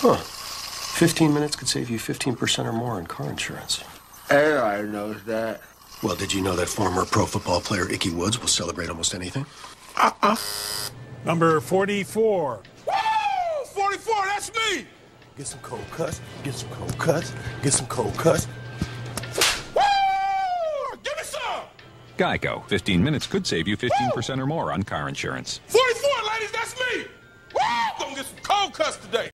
Huh. 15 minutes could save you 15% or more in car insurance. Everybody knows that. Well, did you know that former pro football player Ickey Woods will celebrate almost anything? Uh-uh. Number 44. Woo! 44, that's me! Get some cold cuts, get some cold cuts, get some cold cuts. Woo! Give me some! Geico. 15 minutes could save you 15% or more on car insurance. 44, ladies, that's me! Woo! Gonna get some cold cuts today.